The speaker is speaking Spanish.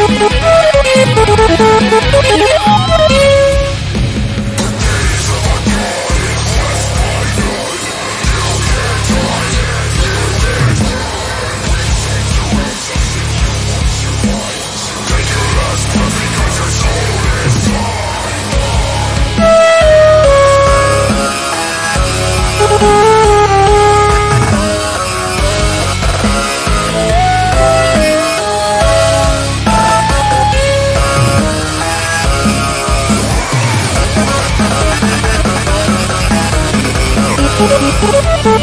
Oh, oh, oh, Gracias.